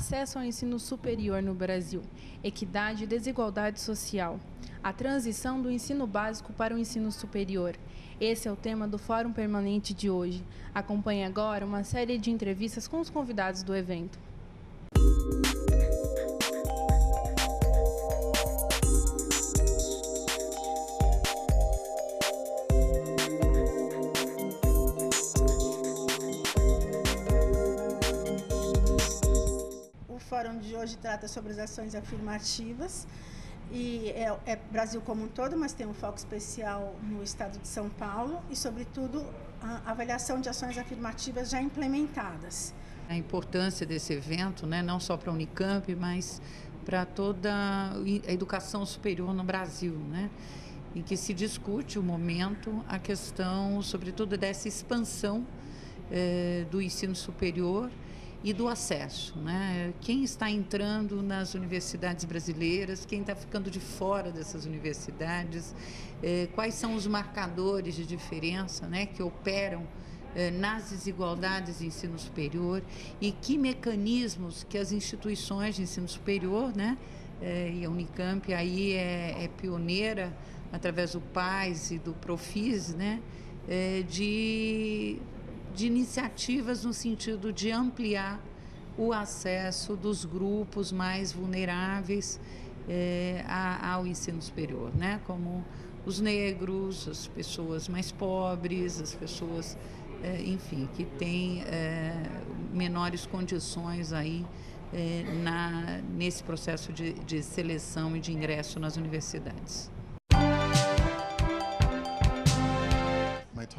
acesso ao ensino superior no Brasil, equidade e desigualdade social, a transição do ensino básico para o ensino superior. Esse é o tema do Fórum Permanente de hoje. Acompanhe agora uma série de entrevistas com os convidados do evento. fórum de hoje trata sobre as ações afirmativas e é, é, Brasil como um todo, mas tem um foco especial no estado de São Paulo e, sobretudo, a avaliação de ações afirmativas já implementadas. A importância desse evento, né, não só para a Unicamp, mas para toda a educação superior no Brasil, né, em que se discute o momento, a questão, sobretudo, dessa expansão eh, do ensino superior e do acesso. Né? Quem está entrando nas universidades brasileiras, quem está ficando de fora dessas universidades, eh, quais são os marcadores de diferença né, que operam eh, nas desigualdades de ensino superior e que mecanismos que as instituições de ensino superior, né, eh, e a Unicamp aí é, é pioneira através do PAIS e do Profis, né, de de iniciativas no sentido de ampliar o acesso dos grupos mais vulneráveis é, ao ensino superior, né? como os negros, as pessoas mais pobres, as pessoas, é, enfim, que têm é, menores condições aí na, nesse processo de, de seleção e de ingresso nas universidades.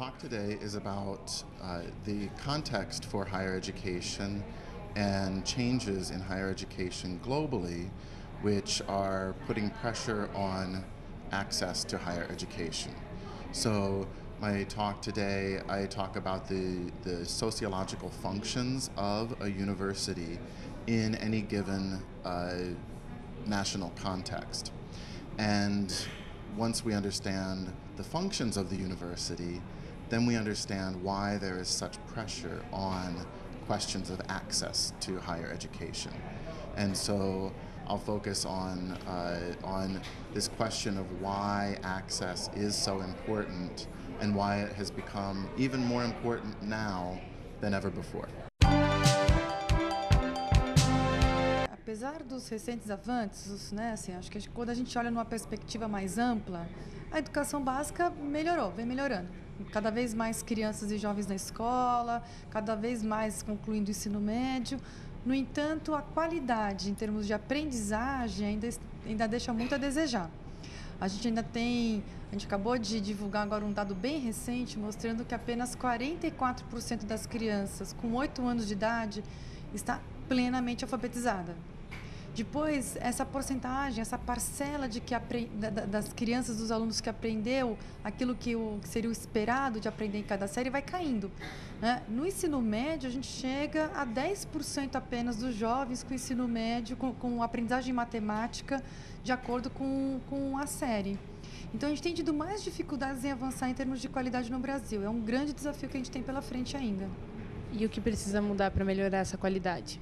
Talk today is about uh, the context for higher education and changes in higher education globally, which are putting pressure on access to higher education. So my talk today, I talk about the, the sociological functions of a university in any given uh, national context. And once we understand the functions of the university, then we understand why there is such pressure on questions of access to higher education. And so I'll focus on, uh, on this question of why access is so important and why it has become even more important now than ever before. Apesar dos recentes avanços, né, assim, acho que quando a gente olha numa perspectiva mais ampla, a educação básica melhorou, vem melhorando cada vez mais crianças e jovens na escola, cada vez mais concluindo o ensino médio. No entanto, a qualidade em termos de aprendizagem ainda, ainda deixa muito a desejar. A gente ainda tem, a gente acabou de divulgar agora um dado bem recente mostrando que apenas 44% das crianças com 8 anos de idade está plenamente alfabetizada. Depois, essa porcentagem, essa parcela de que das crianças, dos alunos que aprendeu aquilo que, o, seria o esperado de aprender em cada série vai caindo. Né? No ensino médio, a gente chega a 10% apenas dos jovens com ensino médio, com, com aprendizagem matemática, de acordo com, com a série. Então, a gente tem tido mais dificuldades em avançar em termos de qualidade no Brasil. É um grande desafio que a gente tem pela frente ainda. E o que precisa mudar para melhorar essa qualidade?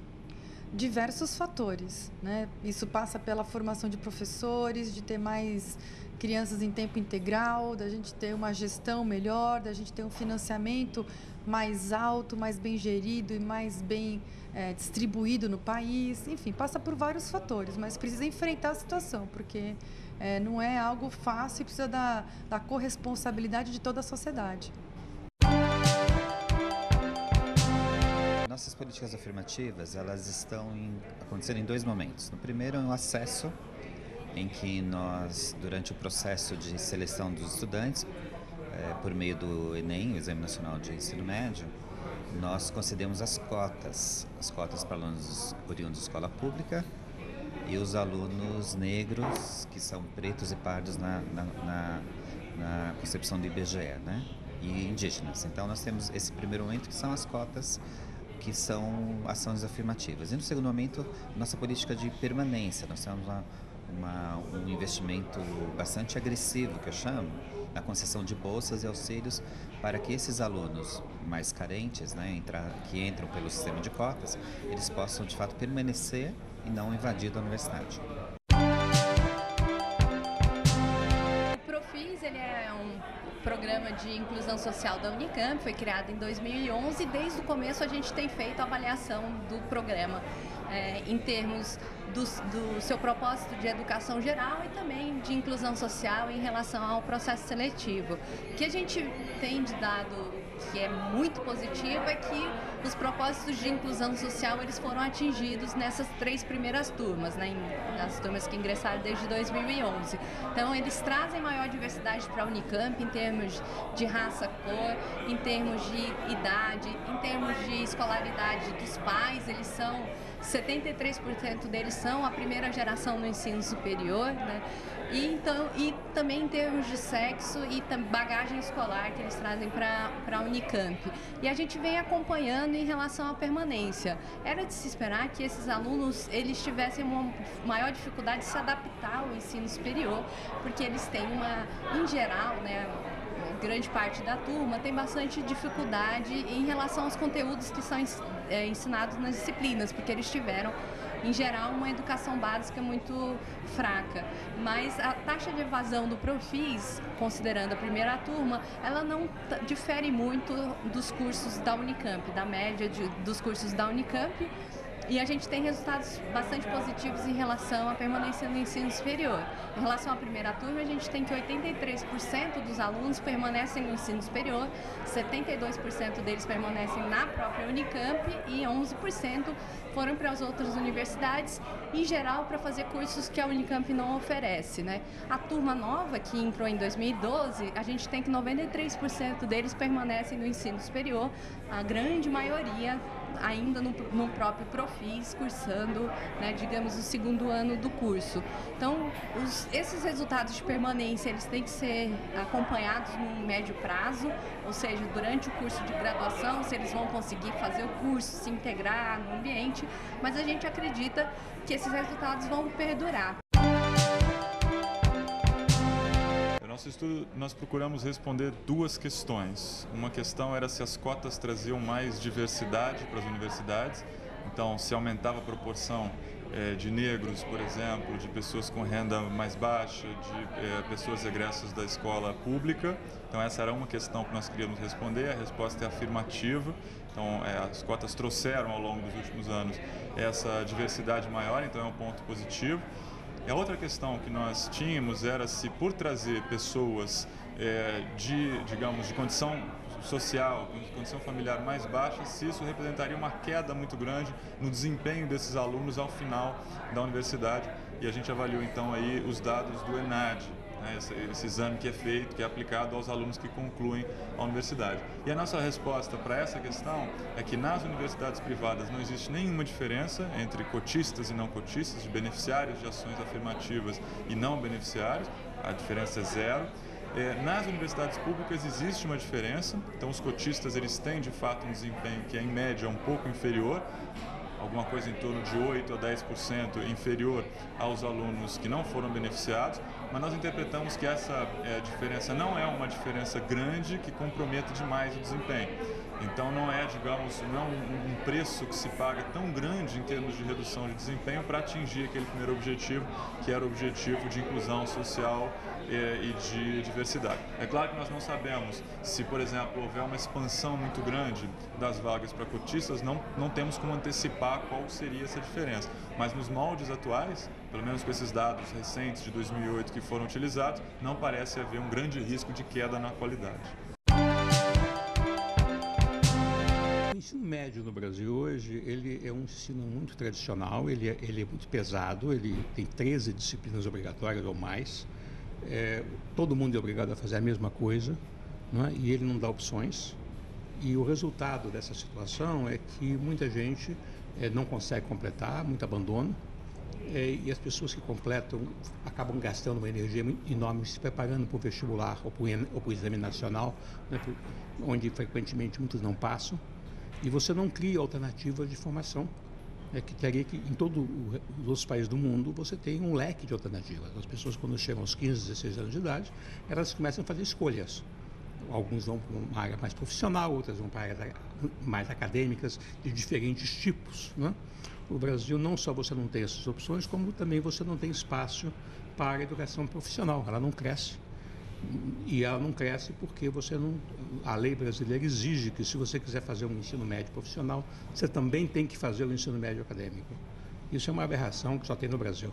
Diversos fatores. Né? Isso passa pela formação de professores, de ter mais crianças em tempo integral, da gente ter uma gestão melhor, da gente ter um financiamento mais alto, mais bem gerido e mais bem é, distribuído no país. Enfim, passa por vários fatores, mas precisa enfrentar a situação, porque é, não é algo fácil e precisa da, da corresponsabilidade de toda a sociedade. Nossas políticas afirmativas elas estão em, acontecendo em dois momentos. No primeiro é o acesso, em que nós, durante o processo de seleção dos estudantes, é, por meio do Enem, o Exame Nacional de Ensino Médio, nós concedemos as cotas, as cotas para alunos oriundos de escola pública e os alunos negros, que são pretos e pardos na, na, na, na concepção do IBGE, né? e indígenas. Então nós temos esse primeiro momento que são as cotas que são ações afirmativas. E no segundo momento, nossa política de permanência. Nós temos uma, uma, um investimento bastante agressivo, que eu chamo, na concessão de bolsas e auxílios para que esses alunos mais carentes, né, entra, que entram pelo sistema de cotas, eles possam de fato permanecer e não invadir a universidade. O Profis ele é um programa de inclusão social da Unicamp, foi criado em 2011 e desde o começo a gente tem feito a avaliação do programa é, em termos do, do, seu propósito de educação geral e também de inclusão social em relação ao processo seletivo. O que a gente tem de dado que é muito positivo é que os propósitos de inclusão social eles foram atingidos nessas três primeiras turmas, né, nas turmas que ingressaram desde 2011. Então eles trazem maior diversidade para a Unicamp em termos de raça, cor, em termos de idade, em termos de escolaridade dos pais, eles são 73% deles são a primeira geração no ensino superior, né? E, então, e também em termos de sexo e bagagem escolar que eles trazem para a Unicamp. E a gente vem acompanhando em relação à permanência. Era de se esperar que esses alunos eles tivessem uma maior dificuldade de se adaptar ao ensino superior, porque eles têm uma, em geral, né, grande parte da turma tem bastante dificuldade em relação aos conteúdos que são é, ensinados nas disciplinas, porque eles tiveram em geral, uma educação básica muito fraca. Mas a taxa de evasão do Profis, considerando a primeira turma, ela não difere muito dos cursos da Unicamp, da média de, dos cursos da Unicamp e a gente tem resultados bastante positivos em relação à permanência no ensino superior. Em relação à primeira turma, a gente tem que 83% dos alunos permanecem no ensino superior, 72% deles permanecem na própria Unicamp e 11% foram para as outras universidades, em geral para fazer cursos que a Unicamp não oferece. Né? A turma nova, que entrou em 2012, a gente tem que 93% deles permanecem no ensino superior, a grande maioria ainda no, no próprio Profis, cursando, né, digamos, o segundo ano do curso. Então, os, esses resultados de permanência, eles têm que ser acompanhados no médio prazo, ou seja, durante o curso de graduação, se eles vão conseguir fazer o curso, se integrar no ambiente, mas a gente acredita que esses resultados vão perdurar. Nosso estudo, nós procuramos responder duas questões. Uma questão era se as cotas traziam mais diversidade para as universidades, então se aumentava a proporção é, de negros, por exemplo, de pessoas com renda mais baixa, de é, pessoas egressas da escola pública. Então essa era uma questão que nós queríamos responder. A resposta é afirmativa. Então é, as cotas trouxeram ao longo dos últimos anos essa diversidade maior, então é um ponto positivo. A outra questão que nós tínhamos era se por trazer pessoas é, de, digamos, de condição social, de condição familiar mais baixa, se isso representaria uma queda muito grande no desempenho desses alunos ao final da universidade. E a gente avaliou então aí os dados do ENAD, né, esse, esse, exame que é feito, que é aplicado aos alunos que concluem a universidade. E a nossa resposta para essa questão é que nas universidades privadas não existe nenhuma diferença entre cotistas e não cotistas, de beneficiários de ações afirmativas e não beneficiários, a diferença é zero. É, nas universidades públicas existe uma diferença, então os cotistas eles têm de fato um desempenho que é em média um pouco inferior, alguma coisa em torno de 8 a 10% inferior aos alunos que não foram beneficiados, mas nós interpretamos que essa é, diferença não é uma diferença grande que comprometa demais o desempenho. Então não é, digamos, não um preço que se paga tão grande em termos de redução de desempenho para atingir aquele primeiro objetivo, que era o objetivo de inclusão social eh, e de diversidade. É claro que nós não sabemos se, por exemplo, houver uma expansão muito grande das vagas para cotistas, não, não temos como antecipar qual seria essa diferença. Mas nos moldes atuais, pelo menos com esses dados recentes de 2008 que foram utilizados, não parece haver um grande risco de queda na qualidade. Ensino médio no Brasil hoje, ele é um ensino muito tradicional, ele é, ele é muito pesado, ele tem 13 disciplinas obrigatórias ou mais. É, todo mundo é obrigado a fazer a mesma coisa, é? e ele não dá opções. E o resultado dessa situação é que muita gente é, não consegue completar, muito abandono, é, e as pessoas que completam acabam gastando uma energia enorme se preparando para o vestibular ou para o exame nacional, né, onde frequentemente muitos não passam e você não cria alternativas de formação. é que teria que, em todos os outros países do mundo, você tem um leque de alternativas. As pessoas, quando chegam aos 15, 16 anos de idade, elas começam a fazer escolhas. Alguns vão para uma área mais profissional, outras vão para áreas mais acadêmicas, de diferentes tipos. Né? No Brasil, não só você não tem essas opções, como também você não tem espaço para a educação profissional. Ela não cresce. E ela não cresce porque você não. A lei brasileira exige que, se você quiser fazer um ensino médio profissional, você também tem que fazer o ensino médio acadêmico. Isso é uma aberração que só tem no Brasil.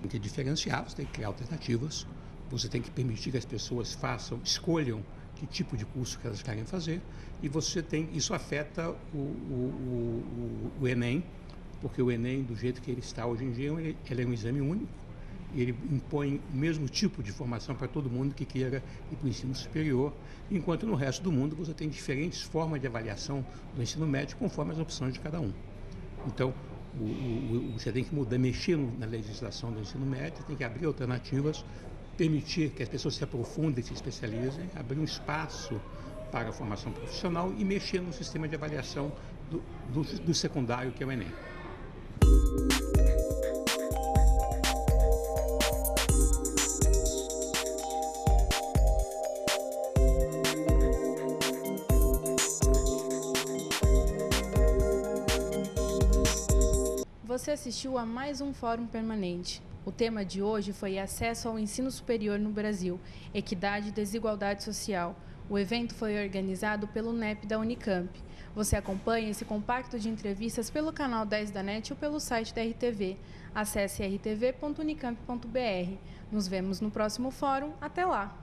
Tem que diferenciar, você tem que criar alternativas, você tem que permitir que as pessoas façam, escolham que tipo de curso que elas querem fazer, e você tem. Isso afeta o, o, o, o Enem, porque o Enem, do jeito que ele está hoje em dia, ele, ele é um exame único ele impõe o mesmo tipo de formação para todo mundo que queira ir para o ensino superior, enquanto no resto do mundo você tem diferentes formas de avaliação do ensino médio conforme as opções de cada um. Então, o, o, você tem que mudar, mexer na legislação do ensino médio, tem que abrir alternativas, permitir que as pessoas se aprofundem, se especializem, abrir um espaço para a formação profissional e mexer no sistema de avaliação do, do, do secundário, que é o Enem. Você assistiu a mais um Fórum Permanente. O tema de hoje foi Acesso ao Ensino Superior no Brasil, Equidade e Desigualdade Social. O evento foi organizado pelo NEP da Unicamp. Você acompanha esse compacto de entrevistas pelo canal 10 da NET ou pelo site da RTV. Acesse rtv.unicamp.br. Nos vemos no próximo fórum. Até lá!